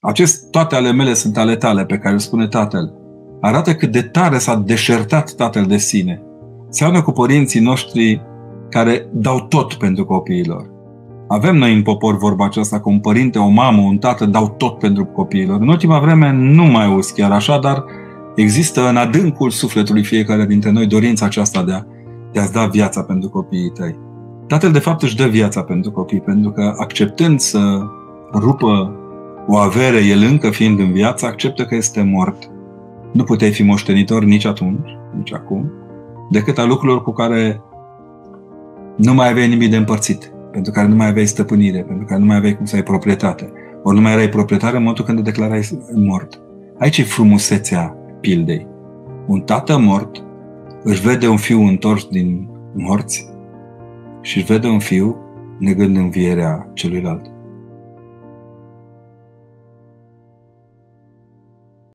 acest toate ale mele sunt ale tale, pe care îl spune tatăl, arată cât de tare s-a deșertat tatăl de sine. Seamănă cu părinții noștri care dau tot pentru copiilor. Avem noi în popor vorba aceasta că un părinte, o mamă, un tată dau tot pentru copiilor. În ultima vreme nu mai auzi chiar așa, dar există în adâncul sufletului fiecare dintre noi dorința aceasta de a, de a-ți da viața pentru copiii tăi. Tatăl, de fapt, își dă viața pentru copii, pentru că acceptând să rupă o avere, el încă fiind în viață, acceptă că este mort. Nu puteai fi moștenitor nici atunci, nici acum, decât a lucrurilor cu care nu mai aveai nimic de împărțit, pentru care nu mai aveai stăpânire, pentru care nu mai aveai cum să ai proprietate. Ori nu mai erai proprietar în momentul când te declarai mort. Aici e frumusețea pildei. Un tată mort își vede un fiu întors din morți și își vede un fiu negând învierea celuilalt.